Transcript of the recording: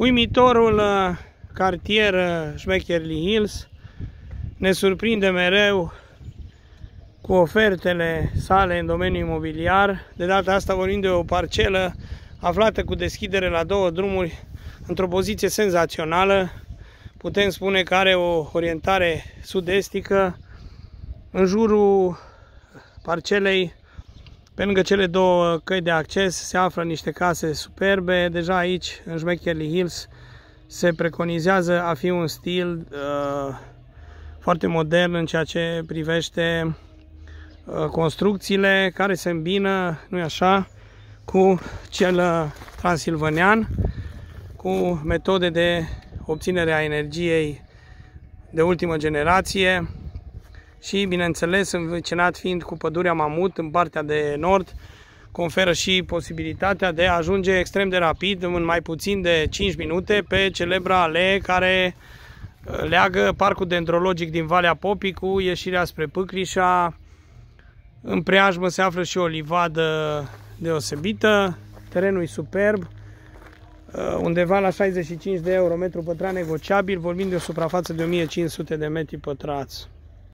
Uimitorul uh, cartier uh, Schmeckerly Hills ne surprinde mereu cu ofertele sale în domeniul imobiliar. De data asta vorbim de o parcelă aflată cu deschidere la două drumuri într-o poziție senzațională. Putem spune că are o orientare sud-estică. În jurul parcelei, pe lângă cele două căi de acces, se află niște case superbe. Deja aici, în Schmeckerly Hills, se preconizează a fi un stil uh, foarte modern în ceea ce privește uh, construcțiile care se îmbină, nu așa, cu cel uh, transilvanian, cu metode de obținere a energiei de ultimă generație și, bineînțeles, învecinat fiind cu pădurea Mamut în partea de nord, conferă și posibilitatea de a ajunge extrem de rapid, în mai puțin de 5 minute, pe celebra alee care uh, leagă parcul dendrologic din Valea Popii cu ieșirea spre Pâcrișa. În preajmă se află și o livadă deosebită, terenul e superb, uh, undeva la 65 de euro metru pătrat negociabil, vorbim de o suprafață de 1500 de metri pătrați.